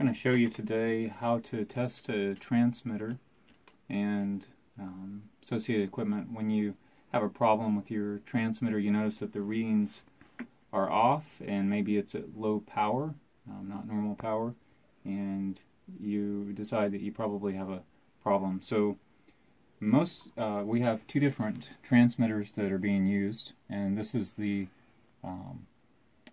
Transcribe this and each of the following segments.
I'm going to show you today how to test a transmitter and um, associated equipment. When you have a problem with your transmitter you notice that the readings are off and maybe it's at low power um, not normal power and you decide that you probably have a problem. So most uh, we have two different transmitters that are being used and this is the um,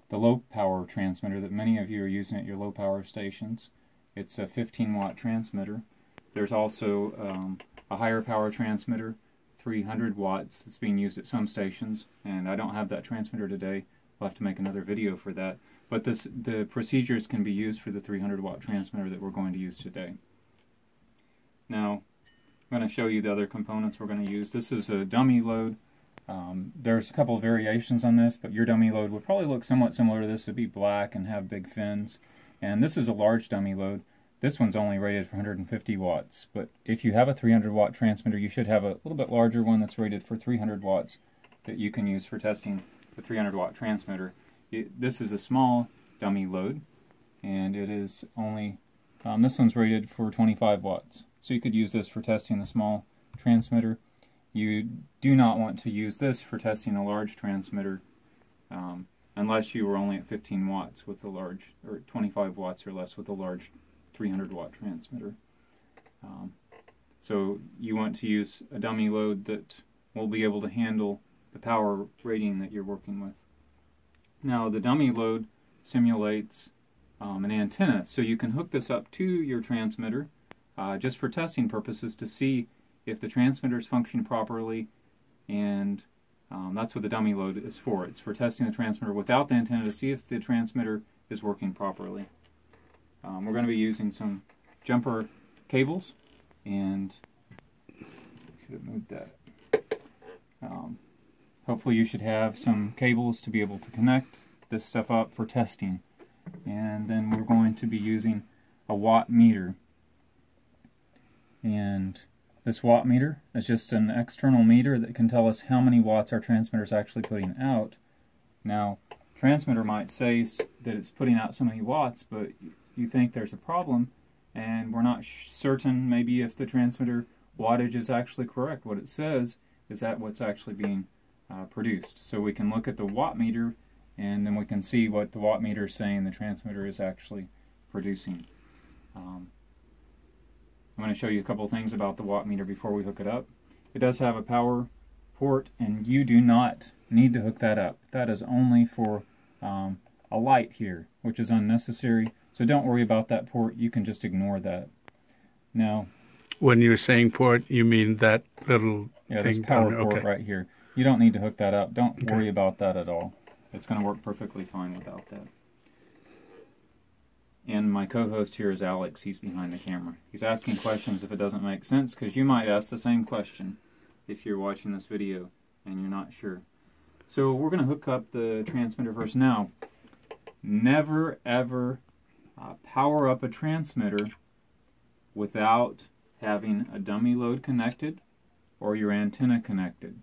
the low power transmitter that many of you are using at your low power stations. It's a 15 watt transmitter. There's also um, a higher power transmitter, 300 watts, that's being used at some stations, and I don't have that transmitter today. We'll have to make another video for that. But this, the procedures can be used for the 300 watt transmitter that we're going to use today. Now, I'm going to show you the other components we're going to use. This is a dummy load um, there's a couple of variations on this, but your dummy load would probably look somewhat similar to this. It would be black and have big fins. And this is a large dummy load. This one's only rated for 150 watts, but if you have a 300 watt transmitter, you should have a little bit larger one that's rated for 300 watts that you can use for testing the 300 watt transmitter. It, this is a small dummy load, and it is only, um, this one's rated for 25 watts. So you could use this for testing the small transmitter. You do not want to use this for testing a large transmitter um, unless you were only at 15 watts with a large, or 25 watts or less with a large 300 watt transmitter. Um, so you want to use a dummy load that will be able to handle the power rating that you're working with. Now the dummy load simulates um, an antenna, so you can hook this up to your transmitter uh, just for testing purposes to see if the transmitters function properly, and um, that's what the dummy load is for. It's for testing the transmitter without the antenna to see if the transmitter is working properly. Um, we're going to be using some jumper cables, and should have moved that. Um, hopefully you should have some cables to be able to connect this stuff up for testing. And then we're going to be using a watt meter. And this watt meter is just an external meter that can tell us how many watts our transmitter is actually putting out. Now, transmitter might say that it's putting out so many watts, but you think there's a problem, and we're not certain maybe if the transmitter wattage is actually correct. What it says is that what's actually being uh, produced. So we can look at the watt meter, and then we can see what the watt meter is saying the transmitter is actually producing. Um, I'm going to show you a couple things about the watt meter before we hook it up. It does have a power port and you do not need to hook that up. That is only for um, a light here, which is unnecessary. So don't worry about that port. You can just ignore that. Now, when you're saying port, you mean that little yeah, thing this power down, port okay. right here. You don't need to hook that up. Don't Okay. worry about that at all. It's going to work perfectly fine without that. And my co-host here is Alex. He's behind the camera. He's asking questions if it doesn't make sense, because you might ask the same question if you're watching this video and you're not sure. So we're going to hook up the transmitter first. Now, never ever uh, power up a transmitter without having a dummy load connected or your antenna connected.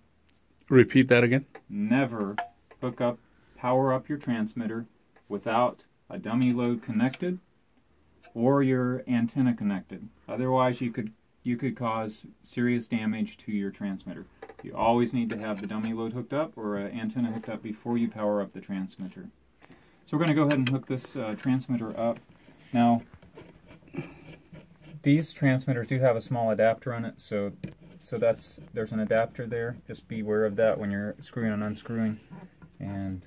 Repeat that again. Never hook up, power up your transmitter without a dummy load connected or your antenna connected. Otherwise, you could you could cause serious damage to your transmitter. You always need to have the dummy load hooked up or an antenna hooked up before you power up the transmitter. So we're going to go ahead and hook this uh, transmitter up. Now, these transmitters do have a small adapter on it, so so that's there's an adapter there. Just be aware of that when you're screwing and unscrewing. And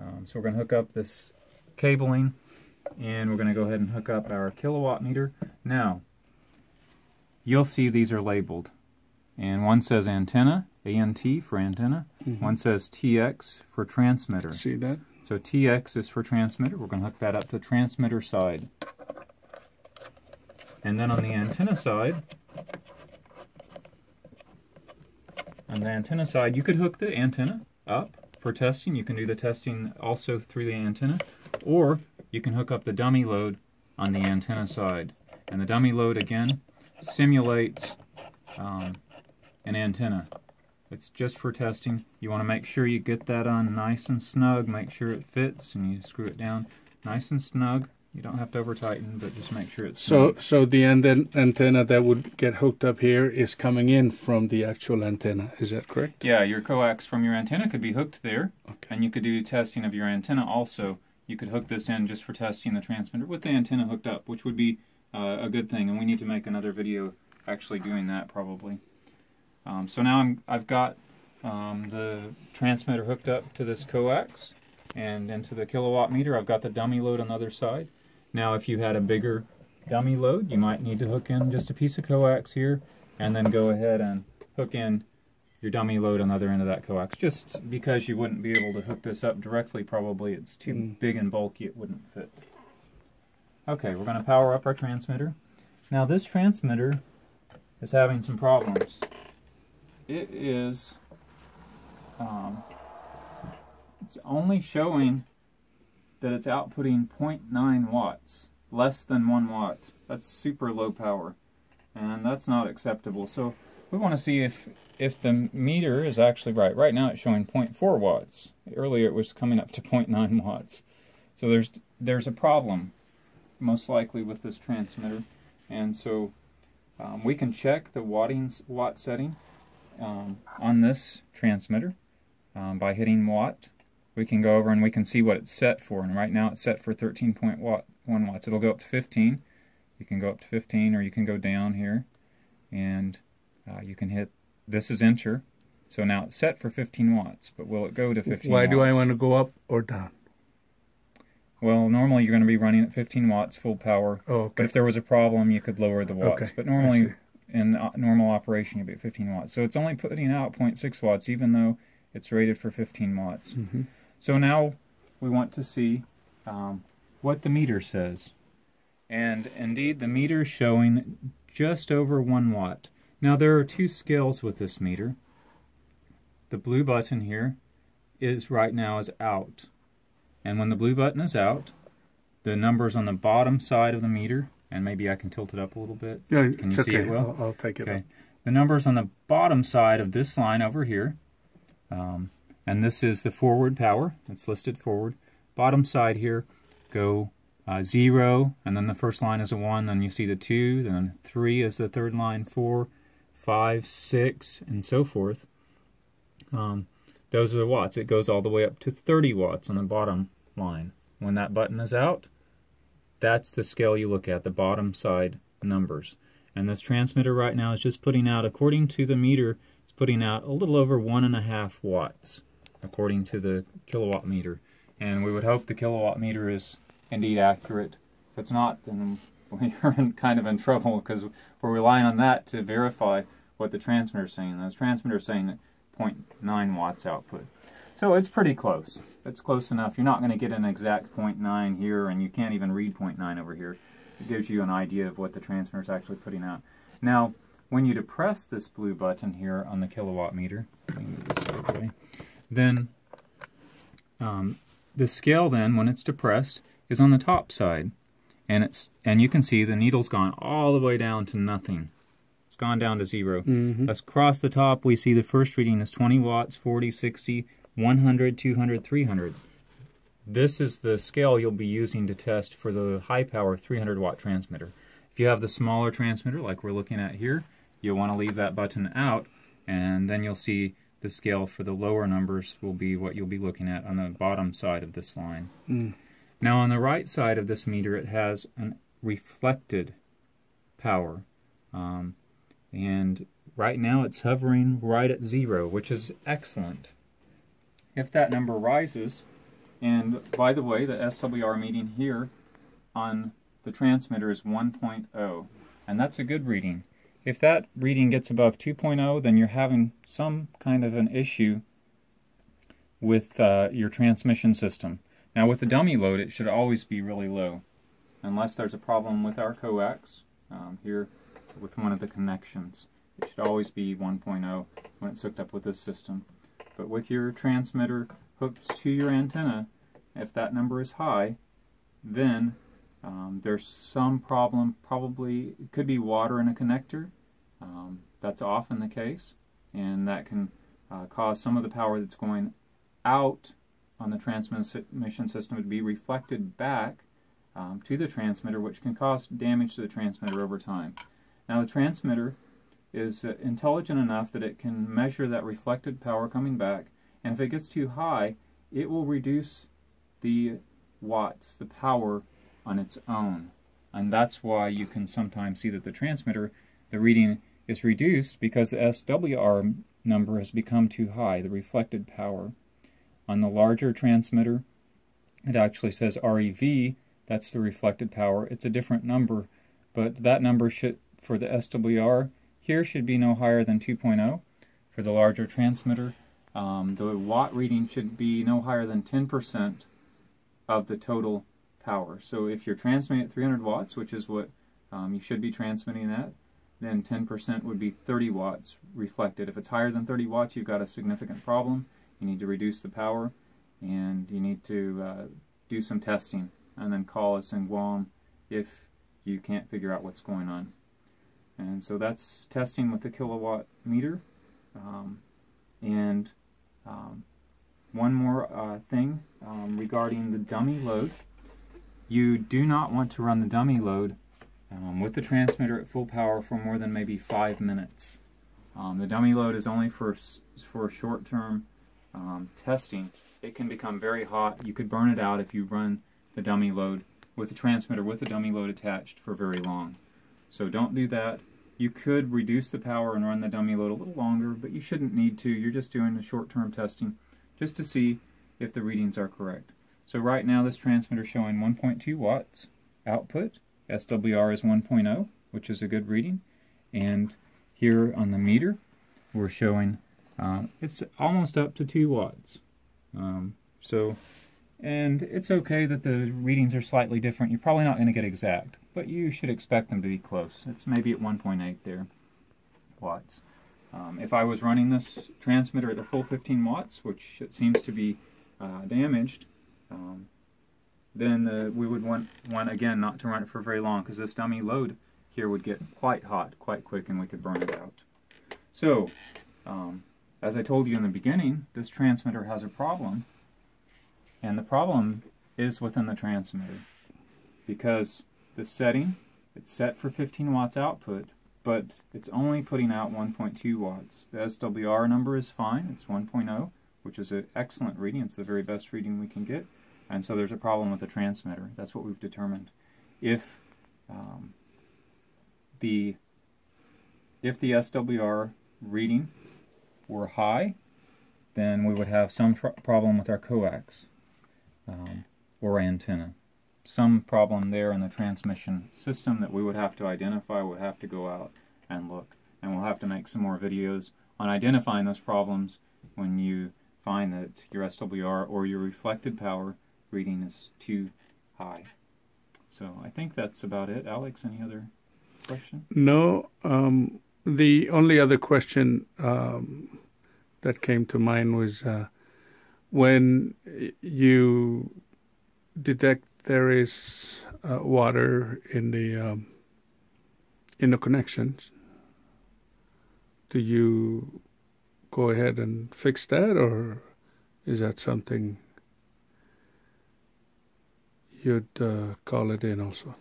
um, so we're going to hook up this cabling, and we're going to go ahead and hook up our kilowatt meter. Now, you'll see these are labeled, and one says antenna, ANT for antenna. Mm-hmm. One says TX for transmitter. See that? So TX is for transmitter. We're going to hook that up to transmitter side. And then on the antenna side, on the antenna side, you could hook the antenna up for testing. You can do the testing also through the antenna, or you can hook up the dummy load on the antenna side. And the dummy load, again, simulates um, an antenna. It's just for testing. You want to make sure you get that on nice and snug. Make sure it fits and you screw it down nice and snug. You don't have to over tighten, but just make sure it's So, smooth. so the anten- antenna that would get hooked up here is coming in from the actual antenna. Is that correct? Yeah, your coax from your antenna could be hooked there, Okay. and you could do testing of your antenna also. You could hook this in just for testing the transmitter with the antenna hooked up, which would be uh, a good thing. And we need to make another video actually doing that probably. Um, so now I'm, I've got um, the transmitter hooked up to this coax and into the kilowatt meter. I've got the dummy load on the other side. Now, if you had a bigger dummy load, you might need to hook in just a piece of coax here and then go ahead and hook in your dummy load on the other end of that coax. Just because you wouldn't be able to hook this up directly, probably it's too Mm. big and bulky, it wouldn't fit. Okay, we're going to power up our transmitter. Now, this transmitter is having some problems. It is, um, it's only showing that it's outputting 0.9 watts, less than 1 watt. That's super low power, and that's not acceptable. So we want to see if if the meter is actually right. Right now it's showing 0.4 watts. Earlier it was coming up to 0.9 watts. So there's there's a problem, most likely with this transmitter, and so um, we can check the watting watt setting um, on this transmitter um, by hitting watt. We can go over and we can see what it's set for, and right now it's set for 13.1 watts. It'll go up to 15. You can go up to 15, or you can go down here, and uh, you can hit. This is enter. So now it's set for 15 watts, but will it go to 15 Why do I want to go up or down? Well, normally you're going to be running at 15 watts full power. Oh, But if there was a problem, you could lower the watts. Okay, But normally, in uh, normal operation, you'd be at 15 watts. So it's only putting out 0.6 watts, even though it's rated for 15 watts. hmm So now we want to see um, what the meter says. And indeed, the meter is showing just over 1 watt. Now there are two scales with this meter. The blue button here is right now is out. And when the blue button is out, the numbers on the bottom side of the meter, and maybe I can tilt it up a little bit. Yeah, Can you see okay. it well? I'll, I'll take it. Okay. up. The numbers on the bottom side of this line over here, um, and this is the forward power. It's listed forward. Bottom side here go uh, 0, and then the first line is a 1, then you see the 2, then 3 is the third line, 4, 5, 6, and so forth. Um, those are the watts. It goes all the way up to 30 watts on the bottom line. When that button is out, that's the scale you look at, the bottom side numbers. And this transmitter right now is just putting out, according to the meter, it's putting out a little over one and a half watts, according to the kilowatt meter. And we would hope the kilowatt meter is indeed accurate. If it's not, then we're in, kind of in trouble because we're relying on that to verify what the transmitter is saying. The transmitter is saying that 0.9 watts output. So it's pretty close. It's close enough. You're not going to get an exact 0.9 here, and you can't even read 0.9 over here. It gives you an idea of what the transmitter is actually putting out. Now, when you depress this blue button here on the kilowatt meter, then um, the scale then, when it's depressed, is on the top side. And it's and you can see the needle's gone all the way down to nothing. It's gone down to 0 Mhm. Let's cross the top. We see the first reading is 20 watts, 40, 60, 100, 200, 300. This is the scale you'll be using to test for the high power 300 watt transmitter. If you have the smaller transmitter like we're looking at here, you'll want to leave that button out and then you'll see the scale for the lower numbers will be what you'll be looking at on the bottom side of this line. Mm. Now on the right side of this meter it has an reflected power. Um, and right now it's hovering right at zero, which is excellent. If that number rises, and by the way, the SWR meeting here on the transmitter is 1.0, and that's a good reading. If that reading gets above 2.0, then you're having some kind of an issue with uh, your transmission system. Now, with the dummy load, it should always be really low, unless there's a problem with our coax um, here with one of the connections. It should always be 1.0 when it's hooked up with this system. But with your transmitter hooked to your antenna, if that number is high, then um, there's some problem. Probably it could be water in a connector. Um, that's often the case, and that can uh, cause some of the power that's going out on the transmission system to be reflected back um, to the transmitter, which can cause damage to the transmitter over time. Now, the transmitter is uh, intelligent enough that it can measure that reflected power coming back, and if it gets too high, it will reduce the watts, the power, on its own. And that's why you can sometimes see that the transmitter, the reading is reduced because the SWR number has become too high, the reflected power. On the larger transmitter, it actually says REV, that's the reflected power. It's a different number, but that number should, for the SWR, here should be no higher than 2.0. For the larger transmitter, um, the watt reading should be no higher than 10% of the total power. So if you're transmitting at 300 watts, which is what um, you should be transmitting at, then 10% would be 30 watts reflected. If it's higher than 30 watts, you've got a significant problem. You need to reduce the power and you need to uh, do some testing and then call us in Guam if you can't figure out what's going on. And so that's testing with the kilowatt meter. Um, and um, one more uh, thing um, regarding the dummy load. You do not want to run the dummy load um, with the transmitter at full power for more than maybe five minutes. Um, the dummy load is only for, for short-term um, testing. It can become very hot. You could burn it out if you run the dummy load with the transmitter with the dummy load attached for very long. So don't do that. You could reduce the power and run the dummy load a little longer, but you shouldn't need to. You're just doing a short-term testing just to see if the readings are correct. So right now this transmitter is showing 1.2 watts output. SWR is 1.0, which is a good reading. And here on the meter, we're showing uh, it's almost up to 2 watts. Um, so, and it's okay that the readings are slightly different. You're probably not going to get exact, but you should expect them to be close. It's maybe at 1.8 there watts. Um, if I was running this transmitter at a full 15 watts, which it seems to be uh, damaged, um, then uh, we would want, want, again, not to run it for very long because this dummy load here would get quite hot quite quick and we could burn it out. So, um, as I told you in the beginning, this transmitter has a problem, and the problem is within the transmitter because the setting, it's set for 15 watts output, but it's only putting out 1.2 watts. The SWR number is fine, it's 1.0, which is an excellent reading, it's the very best reading we can get, and so there's a problem with the transmitter. That's what we've determined. If um, the if the SWR reading were high, then we would have some problem with our coax um, or antenna. Some problem there in the transmission system that we would have to identify, we would have to go out and look. And we'll have to make some more videos on identifying those problems when you find that your SWR or your reflected power reading is too high. So I think that's about it. Alex, any other question? No. Um, the only other question um, that came to mind was uh, when you detect there is uh, water in the um, in the connections. Do you go ahead and fix that, or is that something you'd uh, call it in also?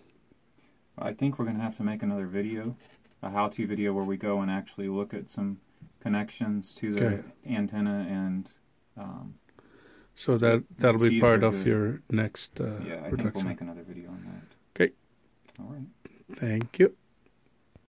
I think we're going to have to make another video, a how-to video where we go and actually look at some connections to the okay. antenna and. Um, so that that'll be part of the, your next uh, yeah. I production. think we'll make another video on that. Okay. All right. Thank you.